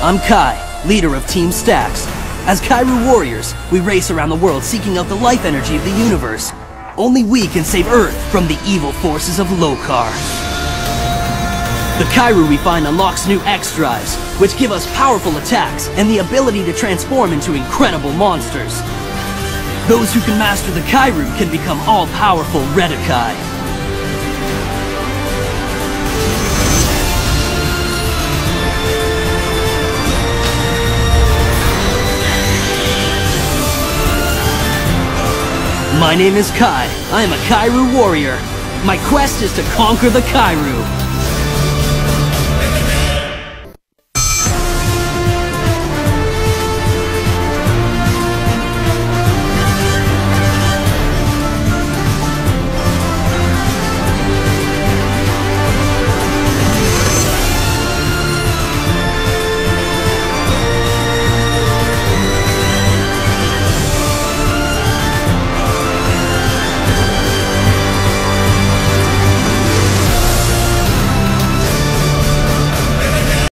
I'm Kai, leader of Team Stax. As Kairu warriors, we race around the world seeking out the life energy of the universe. Only we can save Earth from the evil forces of Lokar. The Kairu we find unlocks new X-Drives, which give us powerful attacks and the ability to transform into incredible monsters. Those who can master the Kairu can become all-powerful Redakai. My name is Kai. I am a Kairu warrior. My quest is to conquer the Kairu.